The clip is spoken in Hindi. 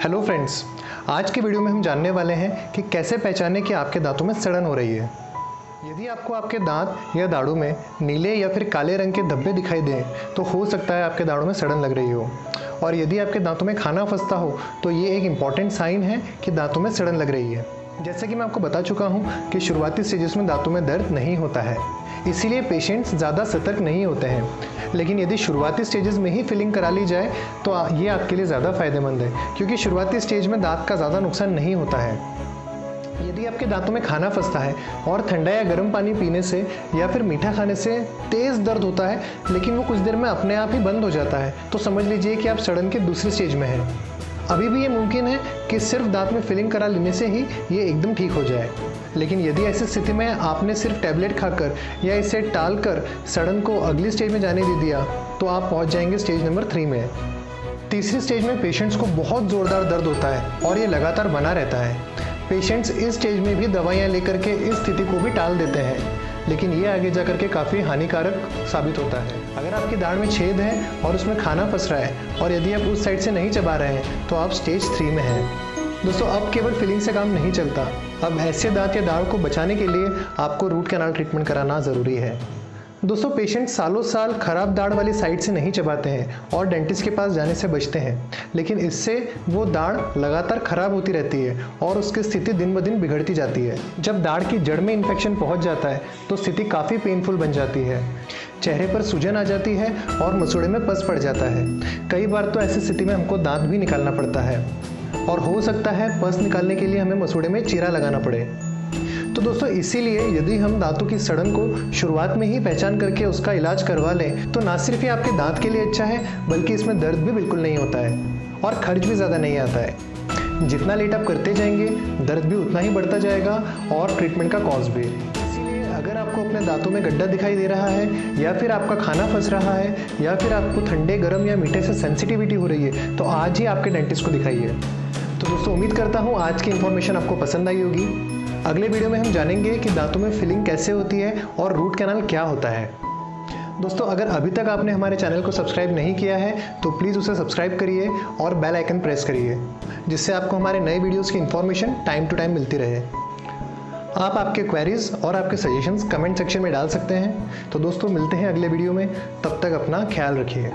हेलो फ्रेंड्स आज के वीडियो में हम जानने वाले हैं कि कैसे पहचाने कि आपके दांतों में सड़न हो रही है। यदि आपको आपके दांत या दाढ़ों में नीले या फिर काले रंग के धब्बे दिखाई दें तो हो सकता है आपके दाढ़ों में सड़न लग रही हो। और यदि आपके दांतों में खाना फंसता हो तो ये एक इंपॉर्टेंट साइन है कि दांतों में सड़न लग रही है। जैसे कि मैं आपको बता चुका हूँ कि शुरुआती स्टेजेस में दांतों में दर्द नहीं होता है। इसीलिए पेशेंट्स ज़्यादा सतर्क नहीं होते हैं। लेकिन यदि शुरुआती स्टेजेस में ही फिलिंग करा ली जाए तो ये आपके लिए ज़्यादा फ़ायदेमंद है, क्योंकि शुरुआती स्टेज में दांत का ज़्यादा नुकसान नहीं होता है। यदि आपके दांतों में खाना फंसता है और ठंडा या गर्म पानी पीने से या फिर मीठा खाने से तेज़ दर्द होता है, लेकिन वो कुछ देर में अपने आप ही बंद हो जाता है तो समझ लीजिए कि आप सड़न के दूसरे स्टेज में हैं। अभी भी ये मुमकिन है कि सिर्फ़ दांत में फिलिंग करा लेने से ही ये एकदम ठीक हो जाए। लेकिन यदि ऐसी स्थिति में आपने सिर्फ़ टैबलेट खाकर या इसे टाल कर सड़न को अगली स्टेज में जाने दे दिया तो आप पहुँच जाएँगे स्टेज नंबर थ्री में। तीसरी स्टेज में पेशेंट्स को बहुत ज़ोरदार दर्द होता है और ये लगातार बना रहता है। पेशेंट्स इस स्टेज में भी दवाइयाँ लेकर के इस स्थिति को भी टाल देते हैं, लेकिन ये आगे जा के काफ़ी हानिकारक साबित होता है। अगर आपकी दाढ़ में छेद है और उसमें खाना फंस रहा है और यदि आप उस साइड से नहीं चबा रहे हैं तो आप स्टेज थ्री में हैं। दोस्तों, अब केवल फिलिंग से काम नहीं चलता। अब ऐसे दांत या दाढ़ को बचाने के लिए आपको रूट कैनाल ट्रीटमेंट कराना ज़रूरी है। दोस्तों पेशेंट सालों साल खराब दाढ़ वाली साइड से नहीं चबाते हैं और डेंटिस्ट के पास जाने से बचते हैं। लेकिन इससे वो दाढ़ लगातार खराब होती रहती है और उसकी स्थिति दिन ब दिन बिगड़ती जाती है। जब दाढ़ की जड़ में इन्फेक्शन पहुँच जाता है तो स्थिति काफ़ी पेनफुल बन जाती है। चेहरे पर सूजन आ जाती है और मसूड़े में पस पड़ जाता है। कई बार तो ऐसी स्थिति में हमको दांत भी निकालना पड़ता है। और हो सकता है पस निकालने के लिए हमें मसूड़े में चीरा लगाना पड़े। तो दोस्तों, इसीलिए यदि हम दांतों की सड़न को शुरुआत में ही पहचान करके उसका इलाज करवा लें तो ना सिर्फ़ ये आपके दांत के लिए अच्छा है, बल्कि इसमें दर्द भी बिल्कुल नहीं होता है और खर्च भी ज़्यादा नहीं आता है। जितना लेट आप करते जाएँगे, दर्द भी उतना ही बढ़ता जाएगा और ट्रीटमेंट का कॉस्ट भी। अगर आपको अपने दांतों में गड्ढा दिखाई दे रहा है, या फिर आपका खाना फंस रहा है, या फिर आपको ठंडे, गर्म या मीठे से सेंसिटिविटी हो रही है तो आज ही आपके डेंटिस्ट को दिखाइए। तो दोस्तों, उम्मीद करता हूँ आज की इन्फॉर्मेशन आपको पसंद आई होगी। अगले वीडियो में हम जानेंगे कि दांतों में फिलिंग कैसे होती है और रूट कैनाल क्या होता है। दोस्तों, अगर अभी तक आपने हमारे चैनल को सब्सक्राइब नहीं किया है तो प्लीज़ उसे सब्सक्राइब करिए और बेल आइकन प्रेस करिए, जिससे आपको हमारे नए वीडियोस की इन्फॉर्मेशन टाइम टू टाइम मिलती रहे। आप आपके क्वेरीज और आपके सजेशंस कमेंट सेक्शन में डाल सकते हैं। तो दोस्तों, मिलते हैं अगले वीडियो में। तब तक अपना ख्याल रखिए।